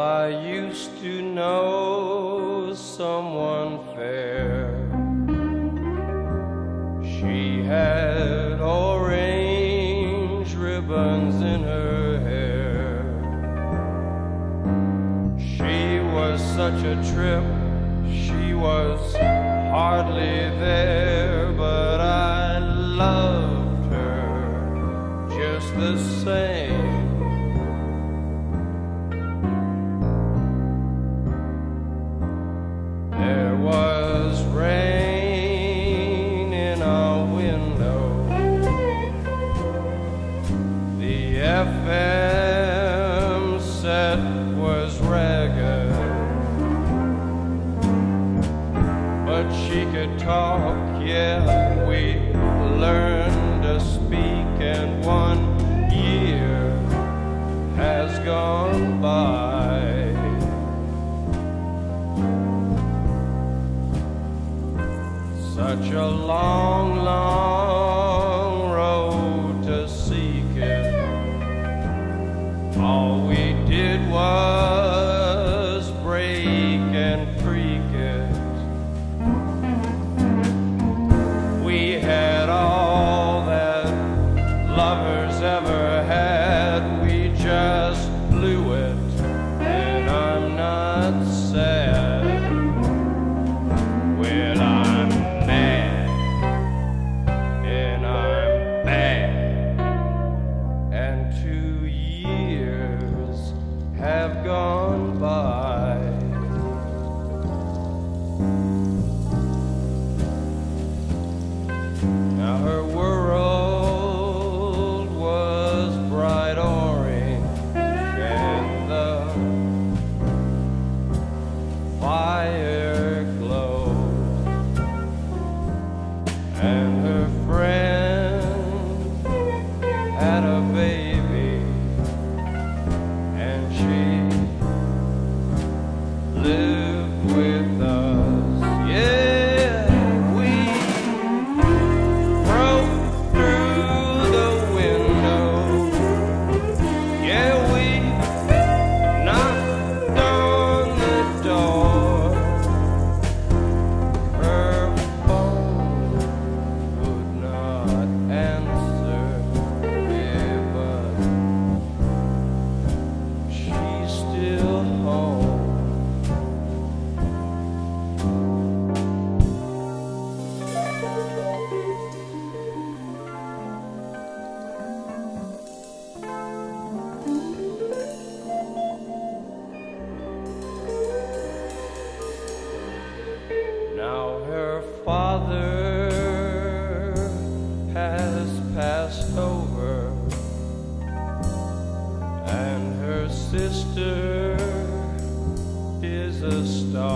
I used to know someone fair. She had orange ribbons in her hair. She was such a trip, she was hardly there, but I loved her just the same. She could talk. Yeah, we learned to speak, and one year has gone by. Her world was bright orange, and the fire glowed, and her friend had a baby, and she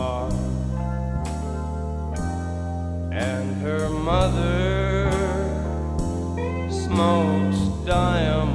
star, and her mother smokes diamonds,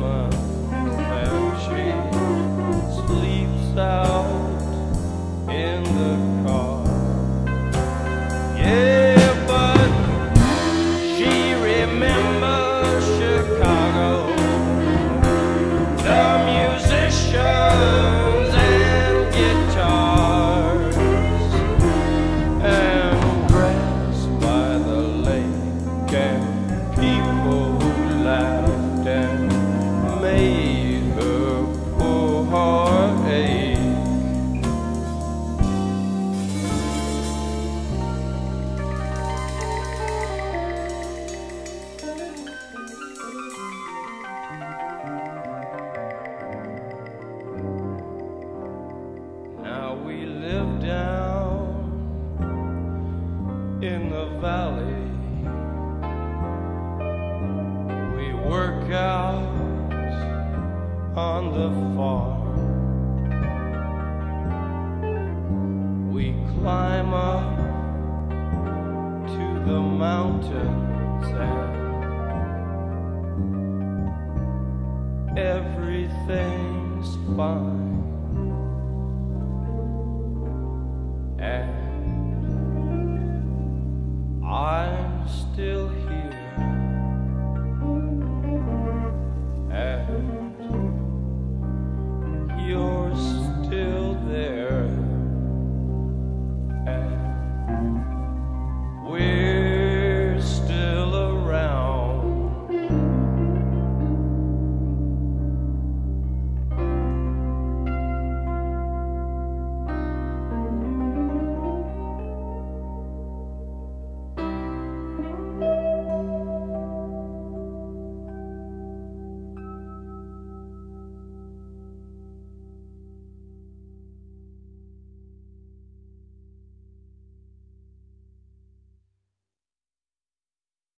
on the farm. We climb up to the mountains and everything's fine. And I'm still here.